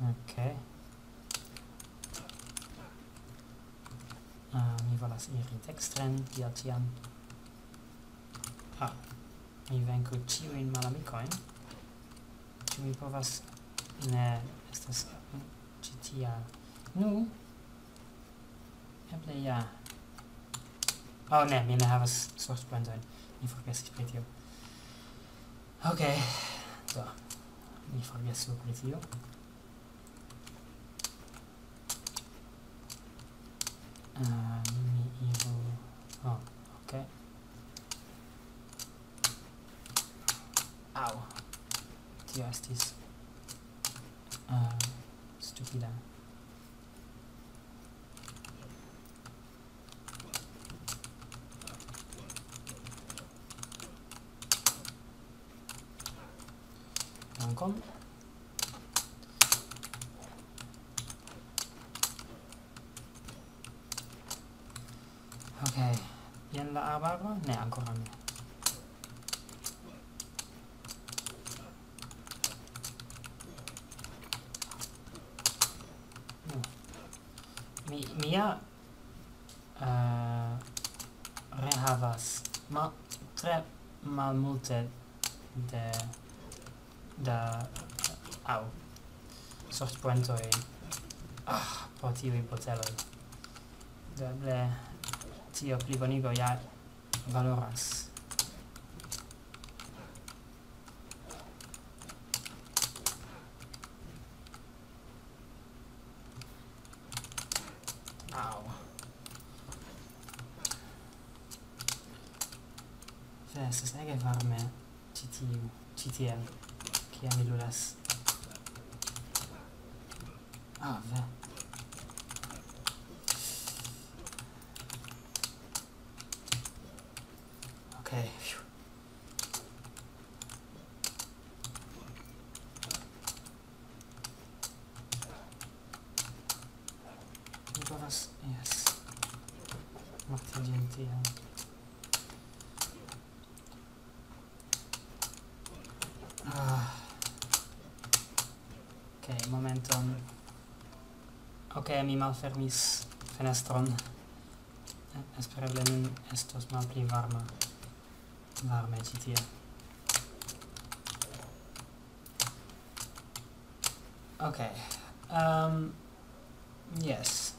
Ok. Uh, mi volas iri dextren, tial tiam... Ah, mi venku ciuin malamicoin. Ciu mi povas... Ne, estas... Citia... Nu... Eble ja... Oh ne, mi ne havas softpointoin. Mi forgesis pri tio. Ok, So. Mi forgesu pri tio. oh okay ow this uh, stupid. Hong Kong avaro? Ne, ancora no. no. Mi, mia uh, eh, rehavas ma, tre malmulte de da au sort e ah po tiui boteloi do eble tio plibonigo ja valoras. Au. Cioè, estas ege varme ĉi tiu, ĉi tiel, kiam mi ludas. Ah, ve. Okay. Phew. Doras, yes. Martin DMT. Ah. Ok, momenton. Ok, mi malfermis fenestron. Eh, espereble nun estos malpli varma varme ci tie. Ok. Um, yes.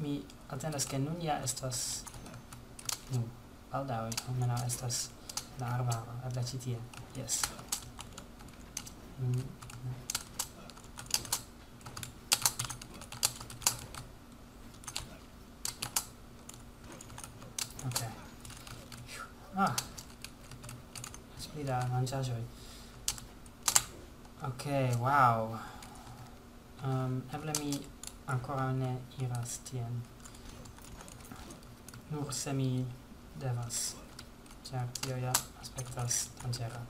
Mi attendas che nun ja estas nu baldaŭ almenaŭ estas la arbaro eble ci tie. Yes. Mm. Ah. Ci mangiagioi. Ok, wow. Um, eble mi ancora ne iras tien. Nur se mi devas. Ciar tio ja aspectas tangera.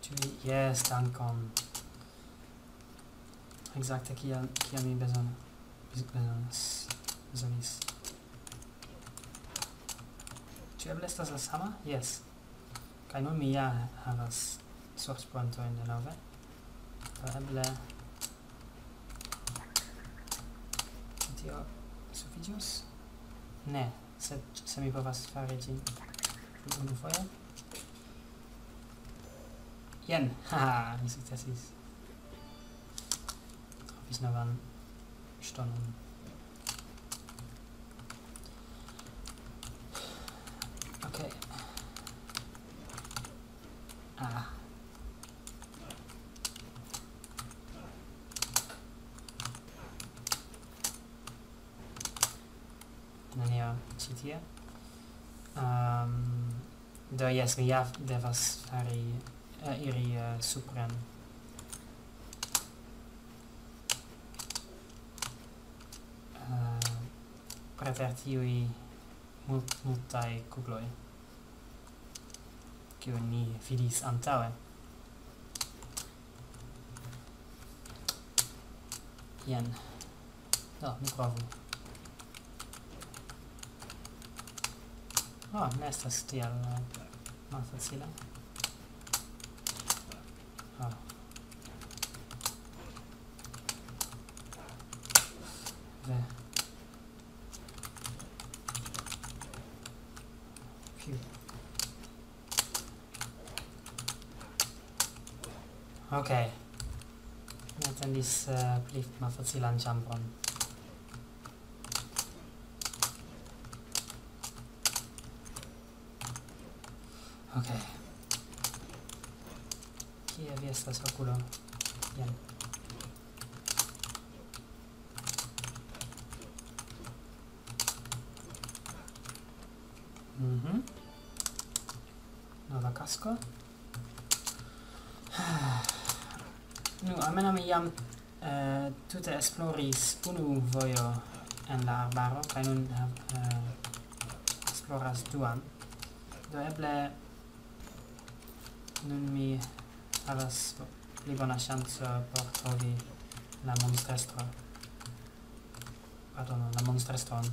Tui, yes, dankon. Exacte, kia, kia mi beson, besonas bezonis. Ĉu eble estas la sama? Yes. Kaj nun mi ja havas sourcepointojn denove. Do eble tio sufiĉos? Ne, sed se mi povas fari ĝin unufoje. Jen, haha, mi sukcesis. Trovis novan ŝtonon. tie. Um, do jes mi ja devas fari uh, iri uh, supren. Eh, uh, preter tiui mult, multae kugloi kiu ni vidis antaŭe. Jen. Do mi provu. Ah, ne estas tiel eh, malfacila. Ah. Ve. Kiu. Ok. Mi atendis uh, eh, pli malfacilan ĉambron. estas okulo. Jen. Mhm. Mm Nova casco Nu, almeno mi jam eh, tute esploris unu vojo en la arbaro, kaj nun eh, esploras duan. Do eble nun mi havas pli bona ŝanco por trovi la monstrestro. Pardon, la monstrestron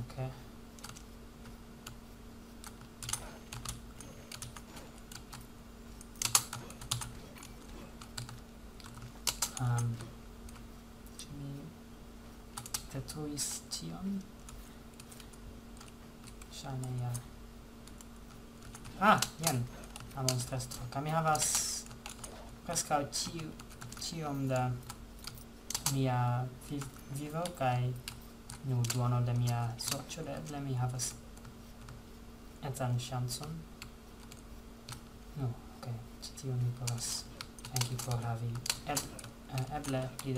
Okay. Um, mi detruis tion. Ŝajne ja. Ah, jen la monstestro. Kaj mi havas preskaŭ ĉiu ĉiom da mia vivo kaj nu duono de mia sorcio de eble mi havas etan ŝancon. No, ok, ĉi tio mi povas enki por havi eble, uh, eble pli.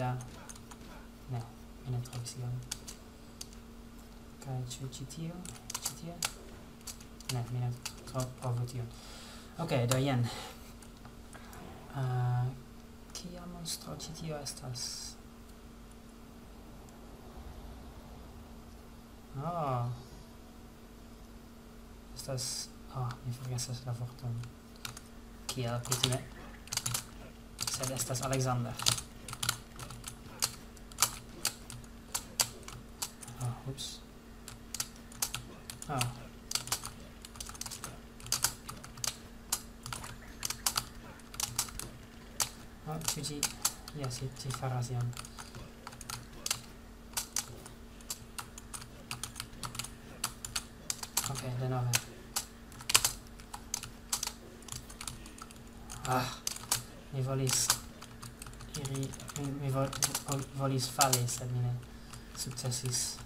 Ne, mi ne trovis ion. Kaj ĉu ĉi tio? tion? Ne, mi ne tro trovu tion. Ok, do jen. Uh, kia monstro ci tio estas? Ah. Estas... Ah, mi forgesas la vorton. Kia kutime. Sed estas Alexander. Ah, ups. Ah. Oh, GG. Yes, ci is Farazian. Okay, the novel. Ah, mi volis... Mi, mi, mi vol, vol, volis fali, sed mi ne sukcesis.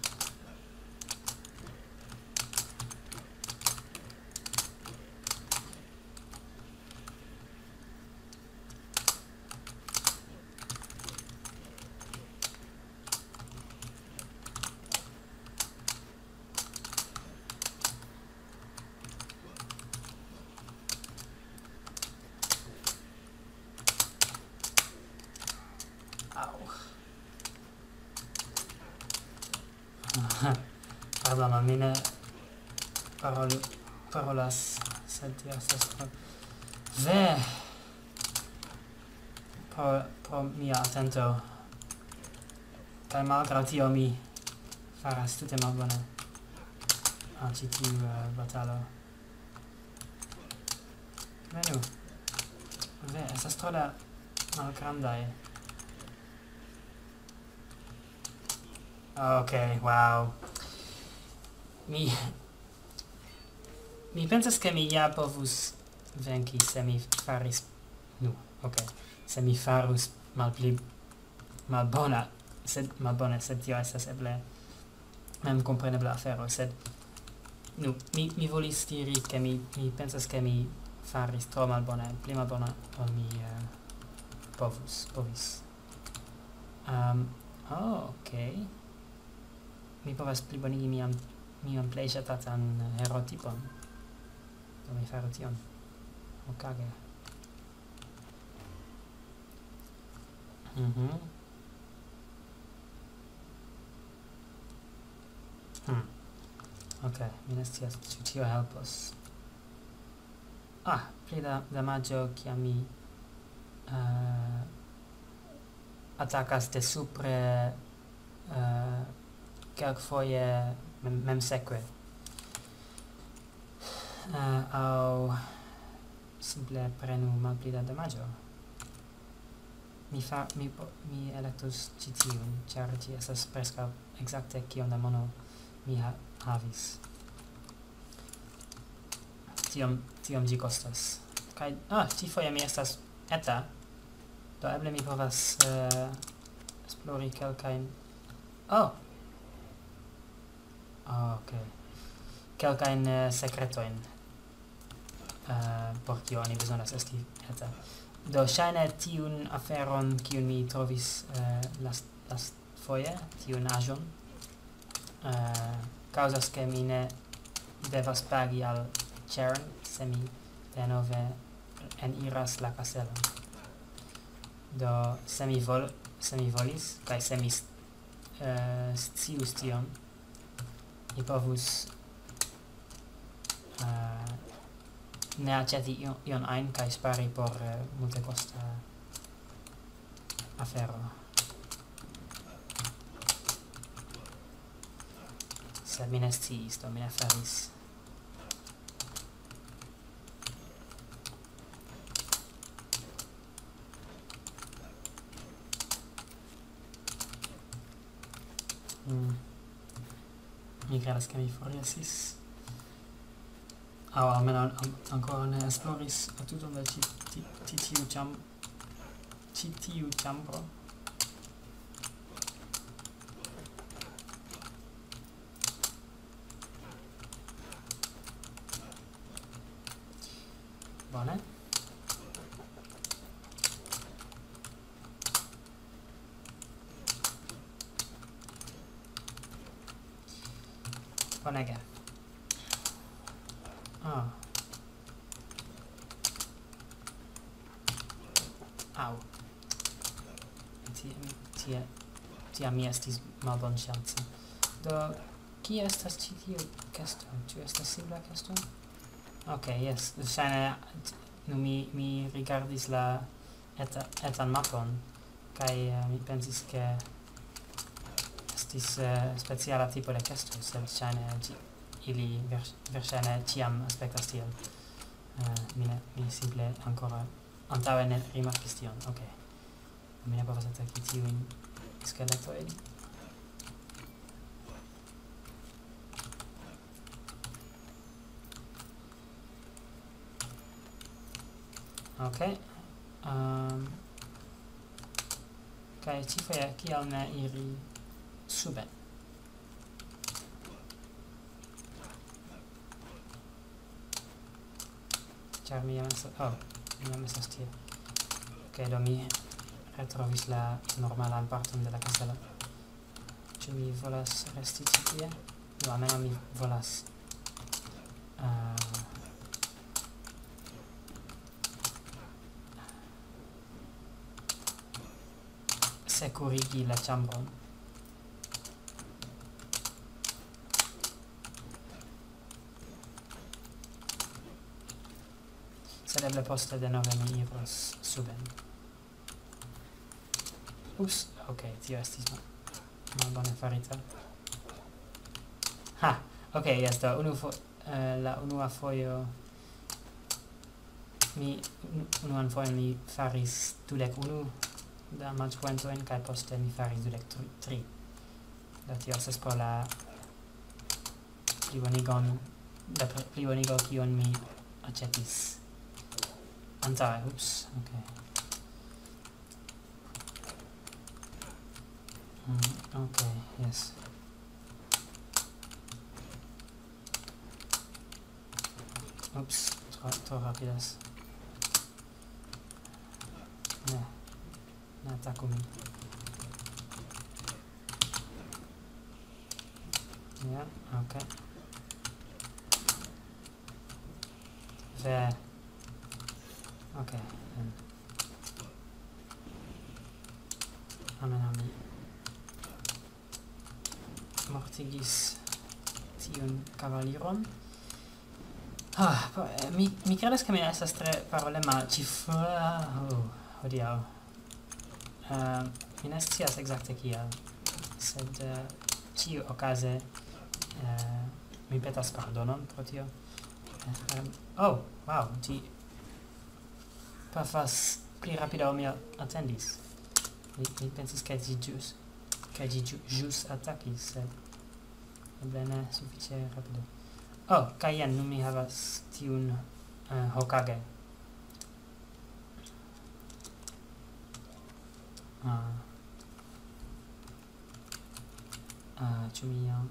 pardon, mi ne parol parolas sed tio estas pro ve Pro, pro mia atento. Kaj malgraŭ tio mi faras tute malbone al ĉi tiu uh, batalo. Venu. Ve estas tro da malgrandaj. Okay, wow. Mi... Mi pensas che mi ja povus venki se mi faris... Nu, ok. Se mi farus malpli... malbona. Sed malbona sed tio estas eble... Mem comprenebla afero, sed... Nu, mi, mi volis diri che mi, mi pensas che mi faris tro malbona pli malbona ol mi uh, povus, povis. Um, oh, okay. Mi povas plibonigi mian mian plej ŝatatan herotipon. Do mi faru tion. Okage. Mhm. Mm hmm. Ok, mi ne scias ĉu tio helpos. Ah, pli da damaĝo kiam mi uh, atakas de supre uh, kelkfoje mem, mem seque. Uh, au simple prenu malpli da damaggio. Mi fa mi mi electus ĉi tiun ĉar ĝi estas preskaŭ ekzakte kiom da mono mi ha, havis. Tiom tiom gi costas kai ah ĉifoje mi estas eta do eble mi povas uh, esplori kelkain oh! Ah, ok. Kelkajn uh, sekretojn uh, por kio oni bezonas esti eta. Do shine tiun aferon kiun mi trovis uh, last last foje, tiun ajon. uh, causas ke mi ne devas pagi al Chern se mi denove eniras la kastelon. Do se mi vol se mi volis kaj se mi uh, scius tion mi povus uh, ne aceti ion, ion ajn kaj spari por eh, uh, multekosta afero. Sed mi ne sciis, do mi ne faris diras che mi forgesis au almeno an ancora ne esploris a tutto da ci ti, ti tiu ciam ci tiu ciambro bene bonege. Ah. Au. Tie, tie, tia mi estis malbon chance. Do, ki estas ci tiu kesto? Ĉu estas simpla kesto? Ok, yes. Ŝajne, nu mi, mi rigardis la eta, etan mapon, kaj uh, mi pensis ke estis eh, speciala tipo de kesto, verŝajne ili verŝajne ĉiam aspektas tiel. Uh, mi ne, mi simple ancora antaŭe ne rimarkis tion. Ok. Mi ne povas ataki tiujn skeletojn. Ok. Um, kaj ĉifoje kial ne iri suben. Ĉar mi jam estas... Oh, mi jam estas tie. Ok, do mi retrovis la normalan parton de la kastelo. Ĉu mi volas resti ĉi tie? Do almenaŭ mi volas... Uh, securigi la chambron. eble poste de nove mi iros suben. Ups, ok, tio estis mal, mal bone farita. Ha, ok, yes, do, unu fo, uh, la unua foio mi unuan foio mi faris dudek unu da match malcuentoin, kai poste mi faris dudek tri. Da tio ses por la plibonigon, da plibonigo kion mi acetis. untie. Oops. Okay. Mm, okay. Yes. Oops. To Trop, trop rápidas. Ne. Ne takový. Yeah, okay. There. Okay. Um. Amen, amen. Mortigis tiun cavaliron. Ah, eh, mi, mi credes che mi estas tre parole malci fra... Oh, odiao. Uh, mi ne scias exacte kial, sed eh, uh, ciu ocase uh, eh, mi petas pardonon pro tio. Uh, um, oh, wow, ti pafas pli rapida o mi attendis. Mi, mi pensis che gi gius, che gi gius, attacis, sed eble ne sufficie rapido. Oh, ca jen, nun mi havas tiun uh, Hokage. Ah. Ah, uh, mi jam...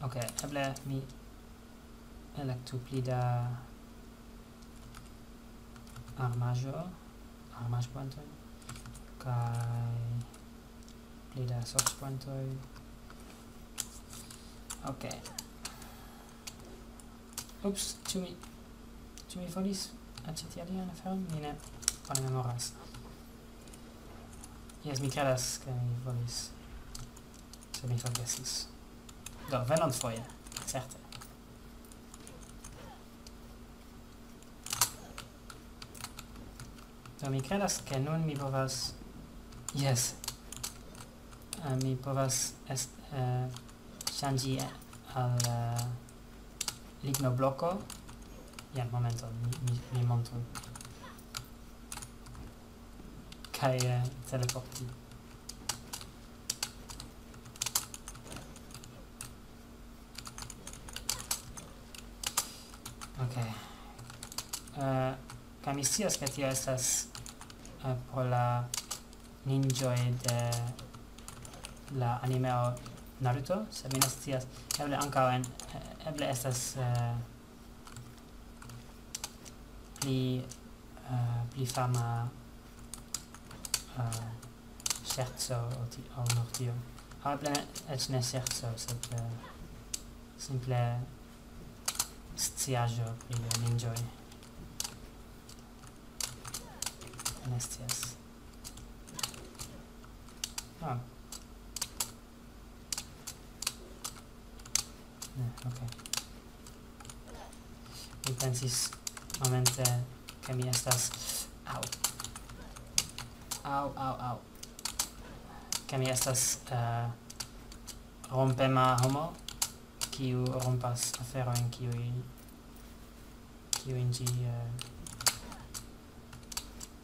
Ok, eble mi electu pli da armaĵo armaĵpoentoj kai pli da softpoentoj ok. Ups tu mi tu mi volis aceti alian aferon? Mi ne. Bone memoras. Jes, mi credas ke mi volis se mi forgesis. Do, venon foie, certe. Do mi credas che nun mi povas Yes. Uh, eh, mi povas est eh, uh, changi eh, al uh, ligno Ja Jen momento, mi mi, mi montu. Kai uh, teleporti. Okay. Uh, kai mi sias, ke tio estas uh, por la ninjoi de la animeo Naruto, se mi ne scias, eble ankaŭ en eble estas uh, pli uh, pli fama eh, uh, ŝerco ol nur tio. Aŭ eble eĉ ne scherzo, sed uh, simple sciaĵo pri ninjoj. ne. Ah. Ne, ok. Mi pensis momente che mi estas... Au. Au, au, au. Che mi estas... Uh, rompema homo, kiu rompas aferoin kiui... kiuin ĝi... Uh,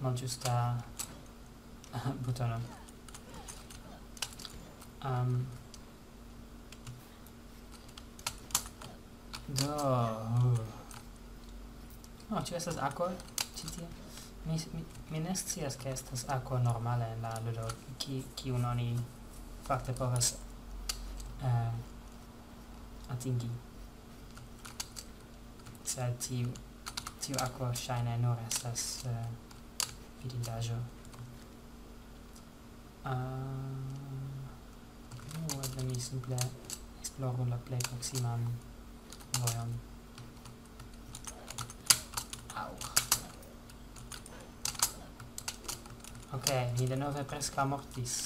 malgiusta butono. Um, do... Oh, ci estas aqua ĉi tie? Mi, mi, mi ne scias ke estas aqua normale en la ludo, ki, ki un oni fakte povas uh, atingi. Sed tiu, tiu aqua shine nur estas... Uh, vidindaĵo. Uh, nu, eble mi simple esploru la plej proksiman vojon. Au. Ok, mi denove preskaŭ mortis.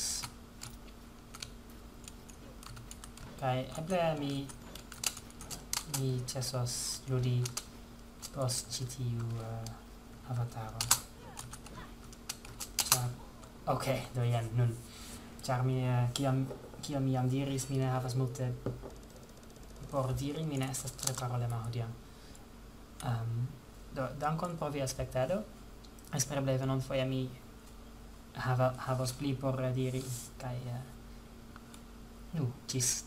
Kaj eble mi mi ĉesos ludi post ĉi tiu eh, uh, avataro uh, ok do jen nun char mi uh, kiam kiam mi diris mi ne havas multe por diri mi ne estas tre parolema hodia. um, ehm, do dankon por via spektado espereble venonfoje mi hava havos pli por diri kai, uh, eh, nu cis